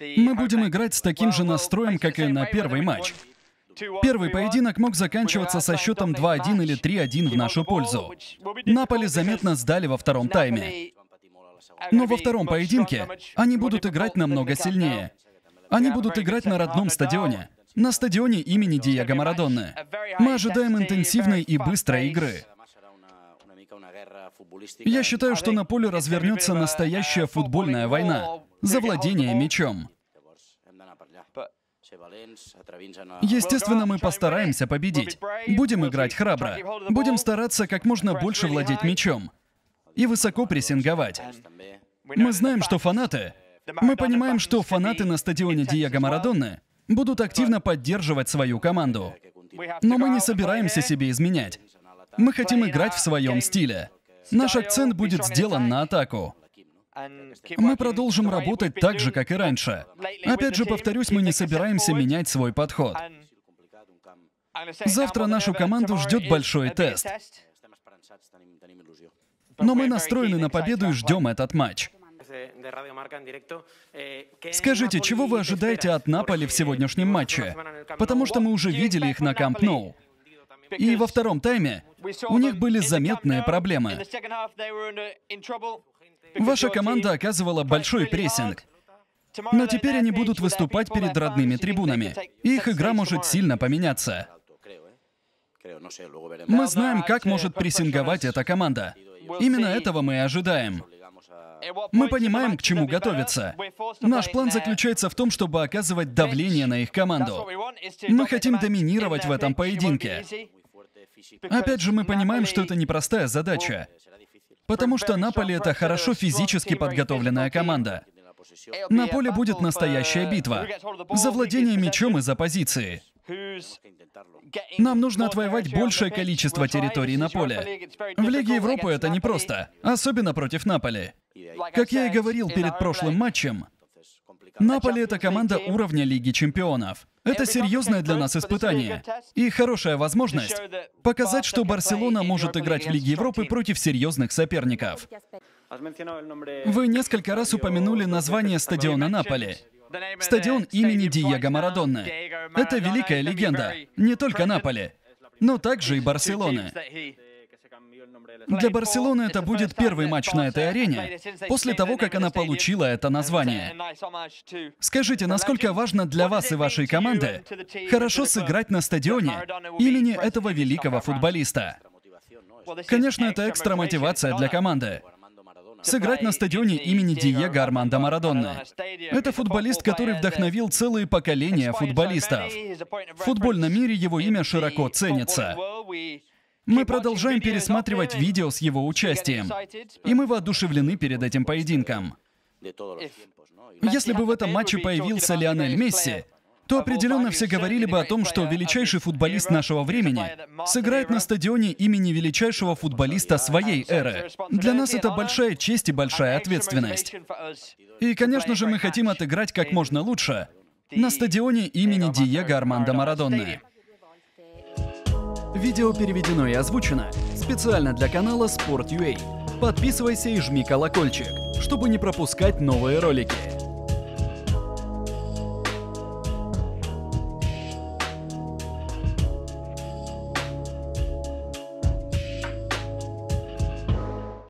Мы будем играть с таким же настроем, как и на первый матч. Первый поединок мог заканчиваться со счетом 2-1 или 3-1 в нашу пользу. Наполи заметно сдали во втором тайме. Но во втором поединке они будут играть намного сильнее. Они будут играть на родном стадионе, на стадионе имени Диего Марадонны. Мы ожидаем интенсивной и быстрой игры. Я считаю, что на поле развернется настоящая футбольная война за владение мячом. Естественно, мы постараемся победить. Будем играть храбро. Будем стараться как можно больше владеть мячом. И высоко прессинговать. Мы знаем, что фанаты... Мы понимаем, что фанаты на стадионе Диего Марадонны будут активно поддерживать свою команду. Но мы не собираемся себе изменять. Мы хотим играть в своем стиле. Наш акцент будет сделан на атаку. Мы продолжим работать так же, как и раньше. Опять же, повторюсь, мы не собираемся менять свой подход. Завтра нашу команду ждет большой тест. Но мы настроены на победу и ждем этот матч. Скажите, чего вы ожидаете от Наполи в сегодняшнем матче? Потому что мы уже видели их на Камп Ноу. И во втором тайме у них были заметные проблемы. Ваша команда оказывала большой прессинг. Но теперь они будут выступать перед родными трибунами. И их игра может сильно поменяться. Мы знаем, как может прессинговать эта команда. Именно этого мы и ожидаем. Мы понимаем, к чему готовиться. Наш план заключается в том, чтобы оказывать давление на их команду. Мы хотим доминировать в этом поединке. Опять же, мы понимаем, что это непростая задача. Потому что Наполи — это хорошо физически подготовленная команда. На поле будет настоящая битва. За владение мячом и за позиции. Нам нужно отвоевать большее количество территорий на поле. В Лиге Европы это непросто, особенно против Наполи. Как я и говорил перед прошлым матчем, Наполи — это команда уровня Лиги Чемпионов. Это серьезное для нас испытание. И хорошая возможность показать, что Барселона может играть в Лиге Европы против серьезных соперников. Вы несколько раз упомянули название стадиона Наполи. Стадион имени Диего Марадонны. Это великая легенда. Не только Наполи, но также и Барселоны. Для Барселоны это будет первый матч на этой арене после того, как она получила это название. Скажите, насколько важно для вас и вашей команды хорошо сыграть на стадионе имени этого великого футболиста? Конечно, это экстра мотивация для команды. Сыграть на стадионе имени Диего Армандо Марадонны. Это футболист, который вдохновил целые поколения футболистов. В футбольном мире его имя широко ценится. Мы продолжаем пересматривать видео с его участием, и мы воодушевлены перед этим поединком. Если бы в этом матче появился Лионель Месси, то определенно все говорили бы о том, что величайший футболист нашего времени сыграет на стадионе имени величайшего футболиста своей эры. Для нас это большая честь и большая ответственность. И, конечно же, мы хотим отыграть как можно лучше на стадионе имени Диего Армандо Марадонны. Видео переведено и озвучено специально для канала Sport.ua. Подписывайся и жми колокольчик, чтобы не пропускать новые ролики.